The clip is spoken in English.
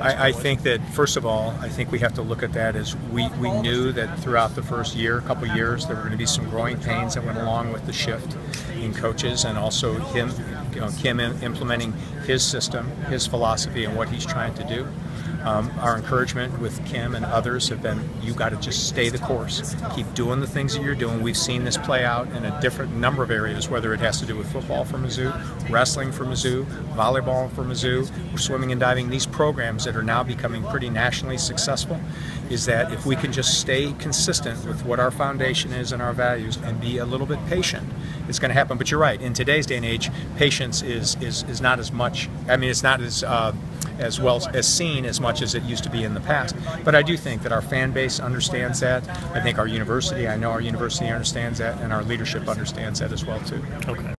I, I think that first of all, I think we have to look at that as we, we knew that throughout the first year, a couple years, there were going to be some growing pains that went along with the shift in coaches, and also him, you know, Kim implementing his system, his philosophy, and what he's trying to do. Um, our encouragement with Kim and others have been you got to just stay the course. Keep doing the things that you're doing. We've seen this play out in a different number of areas, whether it has to do with football for Mizzou, wrestling for Mizzou, volleyball for Mizzou, swimming and diving. These programs that are now becoming pretty nationally successful is that if we can just stay consistent with what our foundation is and our values and be a little bit patient, it's going to happen. But you're right. In today's day and age, patience is is, is not as much. I mean, it's not as uh, as well as seen as much as it used to be in the past. But I do think that our fan base understands that. I think our university, I know our university understands that, and our leadership understands that as well too. Okay.